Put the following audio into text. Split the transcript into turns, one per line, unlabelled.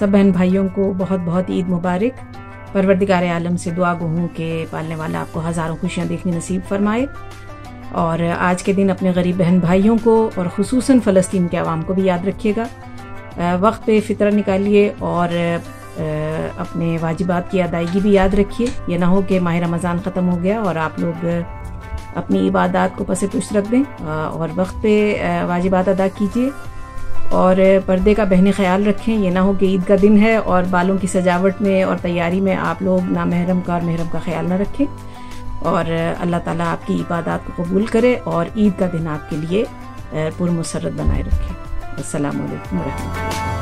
सब बहन भाइयों को बहुत बहुत ईद मुबारक। परवरदिगार आलम से दुआ गो हूँ कि पालने वाला आपको हज़ारों खुशियाँ देखने नसीब फरमाए। और आज के दिन अपने गरीब बहन भाइयों को और खसूस फ़लस्तीन के आवाम को भी याद रखिएगा। वक्त पे फ़ितर निकालिए और अपने वाजिबात की अदायगी भी याद रखिए। यह ना हो कि माह रमज़ान ख़त्म हो गया और आप लोग अपनी इबादत को पसे पुश रख दें। और वक्त पे वाजिबात अदा कीजिए। और पर्दे का बहने ख्याल रखें, ये ना हो कि ईद का दिन है और बालों की सजावट में और तैयारी में आप लोग ना महरम का और महरम का ख्याल ना रखें। और अल्लाह ताला आपकी इबादत को कबूल करे और ईद का दिन आपके लिए पुरमसरत बनाए रखें। असल वरहमल